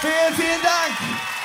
Vielen, vielen Dank.